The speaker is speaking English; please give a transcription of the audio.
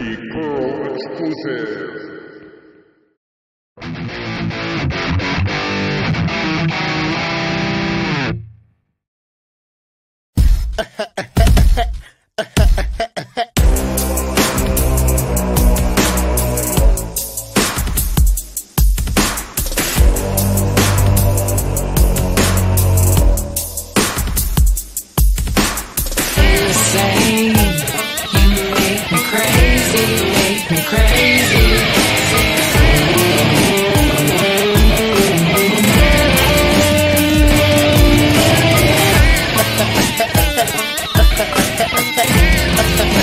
Pinky Pearl exclusive. Low.